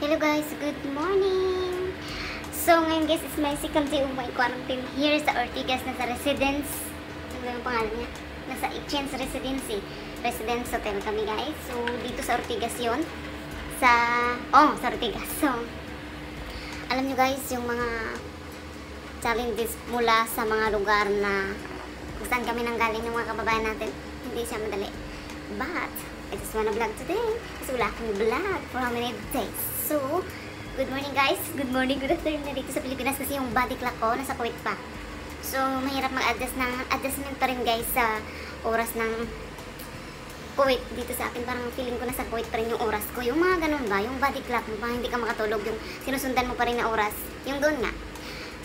Hello guys, good morning! So ngayon guys, is my second day of my quarantine here sa Ortigas na sa residence. Ano yung pangalan niya? Nasa Exchange Residency. Residence Hotel kami guys. So dito sa Ortigas yon Sa, oh, sa Ortigas. So, alam nyo guys, yung mga challenges mula sa mga lugar na kung saan kami nanggaling yung mga kababayan natin, hindi siya madali. But, I just wanna vlog today. Kasi wala akong vlog for how many days. So, good morning guys. Good morning, good afternoon na dito sa Pilipinas kasi yung body clock ko nasa Kuwait pa. So, mahirap mag-adjust ng adjustment pa rin guys sa oras ng Kuwait dito sa akin. Parang feeling ko nasa Kuwait pa rin yung oras ko. Yung mga ganun ba, yung body clock mo, parang hindi ka makatulog, yung sinusundan mo pa rin na oras. Yung doon nga.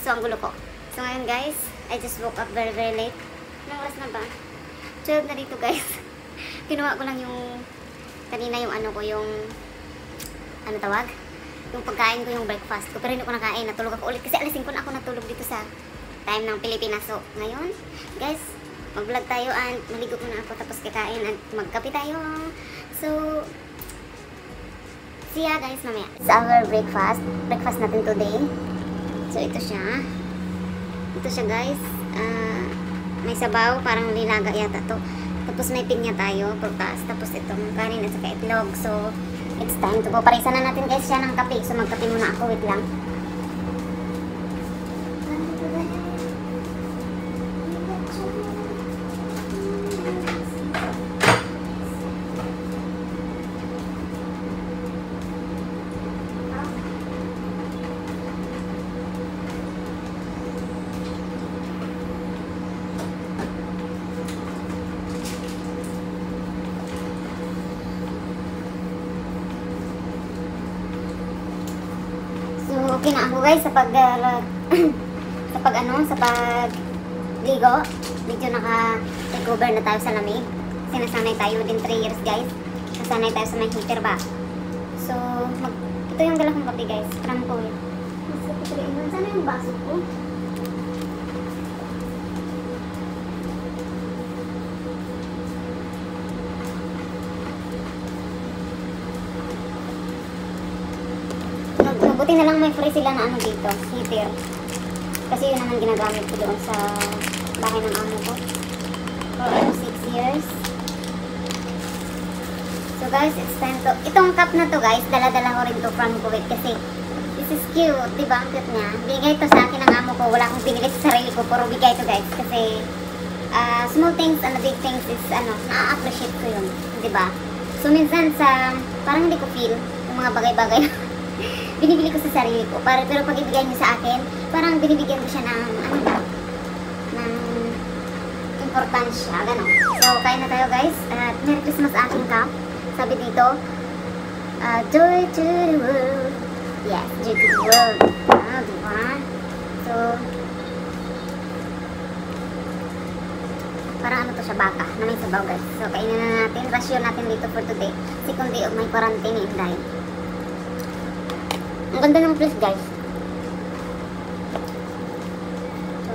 So, ang gulo ko. So, ngayon guys, I just woke up very, very late. Anong oras na ba? 12 na dito guys. Kinuha ko lang yung kanina yung ano ko, yung ano tawag? Yung pagkain ko, yung breakfast ko. Pero hindi ko nakain. Natulog ako ulit. Kasi alas 5 na ako natulog dito sa time ng Pilipinas. So, ngayon, guys, mag-vlog tayo and maligo ko na ako tapos kakain at magkape tayo. So, see ya guys mamaya. It's our breakfast. Breakfast natin today. So, ito siya. Ito siya guys. Ah, may sabaw. Parang lilaga yata to. Tapos may pinya tayo, prutas. Tapos itong kanin at saka itlog. So, it's time to go. Parisa na natin guys siya ng kape. So, magkape muna ako. Wait lang. So, okay na ako guys sa pag uh, sa pag ano, sa pag ligo. Medyo naka recover na tayo sa lamig. Kasi nasanay tayo din 3 years guys. Nasanay tayo sa may heater ba. So, mag, ito yung dala kong kape guys. From Korea. Mas yung baso ko? Mabuti na lang may free sila na ano dito, heater. Kasi yun naman ginagamit ko doon sa bahay ng amo ko. For 6 years. So guys, it's time to... Itong cup na to guys, dala-dala ko rin to from Kuwait kasi this is cute, di ba? Ang cute niya. Bigay to sa akin ng amo ko. Wala akong pinili sa sarili ko, puro bigay to guys. Kasi ah, small things and big things is ano, na-appreciate ko yun. Di ba? So minsan sa, parang hindi ko feel yung mga bagay-bagay binibili ko sa sarili ko. Para, pero pag ibigay niyo sa akin, parang binibigyan ko siya ng, ano ba, ng importansya, gano'n. So, kain na tayo guys. At Merry Christmas aking cup. Sabi dito, uh, Joy to the world. Yes, Joy to the world. Ah, diba? So, parang ano to siya, baka, na may sabaw guys. So, kainin na natin. Rasyon natin dito for today. Second day of my quarantine in Inday. Ang ganda ng place guys. So,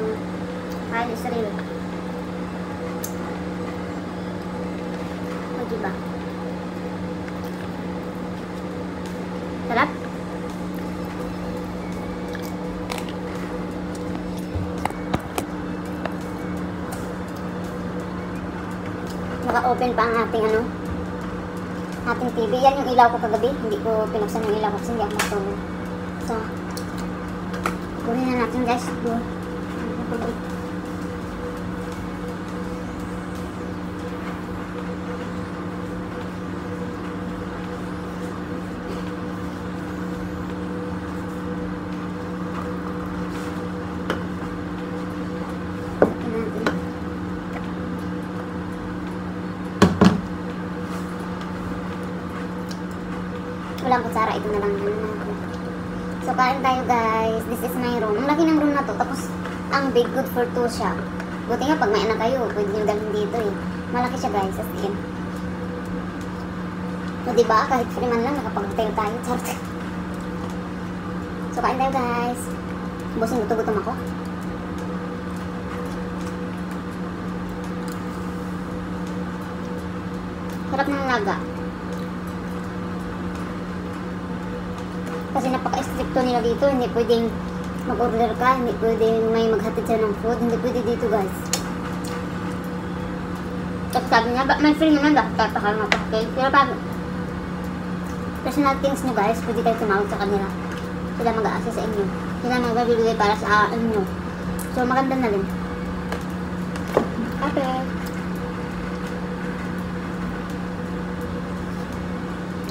kain sa rin. O, diba? Sarap? Naka-open pa ang ating ano, ating TV. Yan yung ilaw ko kagabi. Hindi ko pinuksan yung ilaw ko kasi hindi ako matulog. So, kunin na natin guys. Go. Tingnan natin. Ito na lang natin. So, kain tayo guys. This is my room. Ang laki ng room na to. Tapos, ang big good for two siya. Buti nga, pag may anak kayo, pwede nyo dalhin dito eh. Malaki siya guys, as in. So, diba? Kahit free man lang, nakapag-hotel tayo. Charot. So, kain tayo guys. Busing gutom-gutom ako. Sarap ng laga. Kasi napaka-stricto nila dito. Hindi pwedeng mag-order ka. Hindi pwedeng may maghatid sila ng food. Hindi pwede dito guys. Tapos sabi niya, "Ba- may free naman dapat kaya pa kayo mapakay. Pero pag personal things nyo guys, pwede kayo tumawag sa kanila. Sila mag-a-assist sa inyo. Sila magbibigay para sa inyo. So maganda na rin. Okay.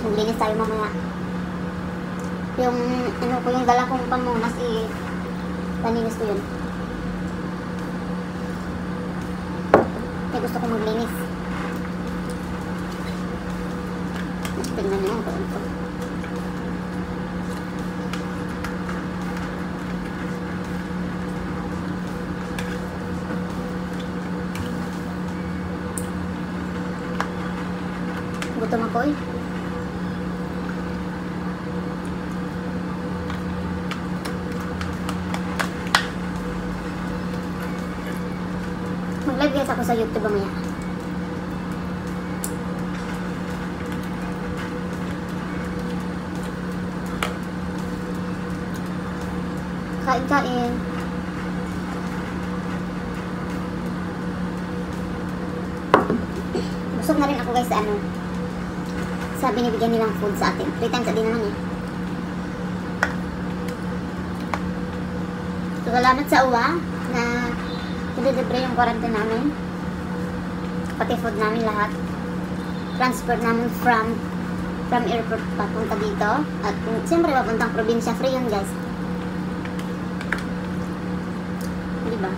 Maglinis tayo mamaya. Yung, ano ko, yung dala kong pamunas, i paninis ko yun. Kaya gusto ko maglinis. Tingnan nyo ko. Gutom ako eh. Mag-live guys ako sa YouTube mamaya. Kain-kain. Busog na rin ako guys sa ano. Sa binibigyan nilang food sa atin. Three times a day naman eh. So, salamat sa uwa na Nililibre yung quarantine namin. Pati food namin lahat. Transfer namin from from airport papunta dito. At kung siyempre papuntang probinsya, free yun guys. Di ba?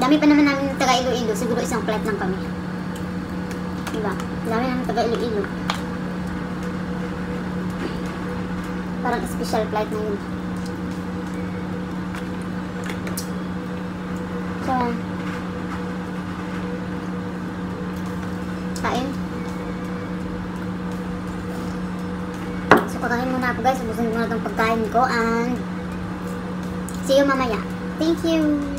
Dami pa naman namin taga Iloilo. Siguro isang flight lang kami. Di ba? Dami namin taga Iloilo. Parang special flight na yun. So, kain. So, kakain muna ako guys. Ubusin ko na itong pagkain ko and see you mamaya. Thank you!